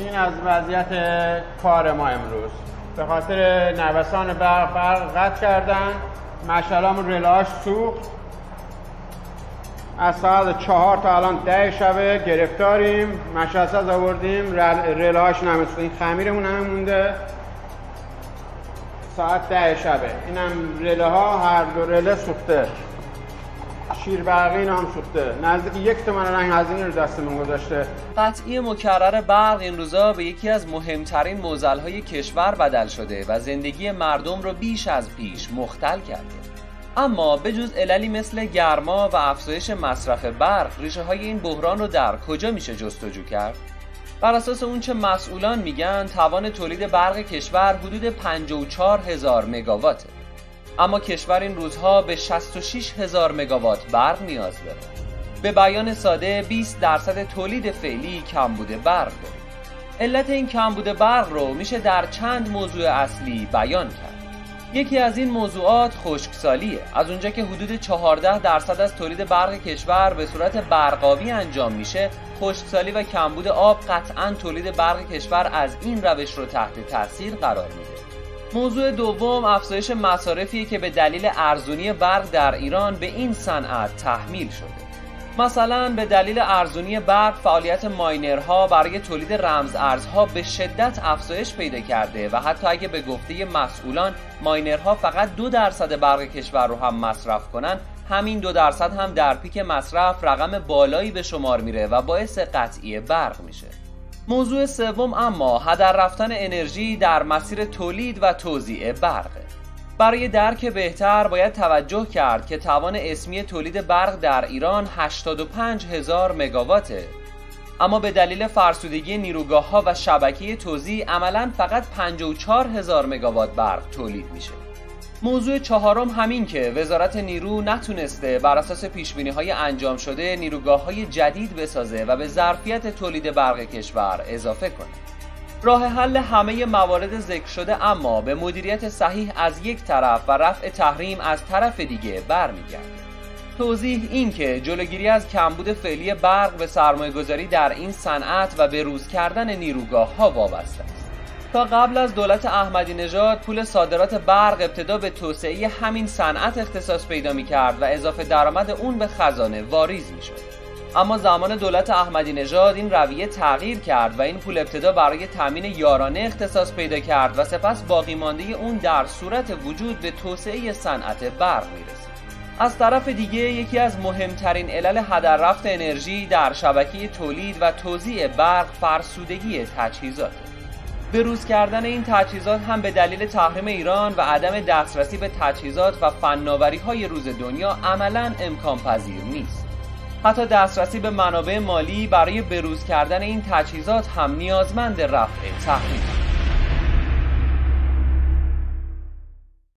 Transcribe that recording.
این از وضعیت کار ما امروز. به خاطر نوسان برق برق قطع کردن مشعلمون رلاش سوخت. از ساعت چهار تا الان ده شبه گرفتاریم. مشعل آوردیم رلاش نمیسته این خمیرمون هم مونده. ساعت ده شبه. اینم رله ها هر دو رله سوخته. شیر برقی هم سوخته نزدیک یک تومن رنگ هزینه رو دستمون گذاشته. قطعی مکرر برق این روزا به یکی از مهمترین های کشور بدل شده و زندگی مردم رو بیش از پیش مختل کرده. اما به جز عللی مثل گرما و افزایش مصرف برق ریشه های این بحران رو در کجا میشه جستجو کرد؟ بر اساس اونچه مسئولان میگن توان تولید برق کشور حدود 54 هزار مگاواته اما کشور این روزها به 66 هزار مگاوات برق نیاز داره به بیان ساده 20 درصد تولید فعلی بوده برق داره علت این بوده برق رو میشه در چند موضوع اصلی بیان کرد. یکی از این موضوعات خشکسالیه. از اونجا که حدود 14 درصد از تولید برق کشور به صورت برقاوی انجام میشه خشکسالی و کمبود آب قطعا تولید برق کشور از این روش رو تحت تاثیر قرار میده. موضوع دوم افزایش مصارفی که به دلیل ارزونی برق در ایران به این صنعت تحمیل شده. مثلا به دلیل ارزونی برق فعالیت ماینرها برای تولید رمز ارزها به شدت افزایش پیدا کرده و حتی اگه به گفته مسئولان ماینرها فقط دو درصد برق کشور رو هم مصرف کنن همین دو درصد هم در پیک مصرف رقم بالایی به شمار میره و باعث قطعی برق میشه. موضوع سوم اما هدر رفتن انرژی در مسیر تولید و توزیع برقه برای درک بهتر باید توجه کرد که توان اسمی تولید برق در ایران 85 هزار مگاواته. اما به دلیل فرسودگی نیروگاه ها و شبکه توزیع عملا فقط 54 هزار مگاوات برق تولید میشه. موضوع چهارم همین که وزارت نیرو نتونسته بر اساس پیش های انجام شده نیروگاه های جدید بسازه و به ظرفیت تولید برق کشور اضافه کنه. راه حل همه موارد ذکر شده اما به مدیریت صحیح از یک طرف و رفع تحریم از طرف دیگه برمیگرده. توضیح این که جلوگیری از کمبود فعلی برق به سرمایه گذاری در این صنعت و به روز کردن نیروگاه ها وابسته است. تا قبل از دولت احمدی نژاد پول صادرات برق ابتدا به توسعه همین صنعت اختصاص پیدا می کرد و اضافه درآمد اون به خزانه واریز می شد. اما زمان دولت احمدی نژاد این رویه تغییر کرد و این پول ابتدا برای تامین یارانه اختصاص پیدا کرد و سپس باقی مانده اون در صورت وجود به توسعه صنعت برق رسید. از طرف دیگه یکی از مهمترین علل هدر رفت انرژی در شبکه تولید و توزیع برق فرسودگی تجهیزاته روز کردن این تجهیزات هم به دلیل تحریم ایران و عدم دسترسی به تجهیزات و فناوری های روز دنیا عملا امکان پذیر نیست. حتی دسترسی به منابع مالی برای بروز کردن این تجهیزات هم نیازمند رفع تحریم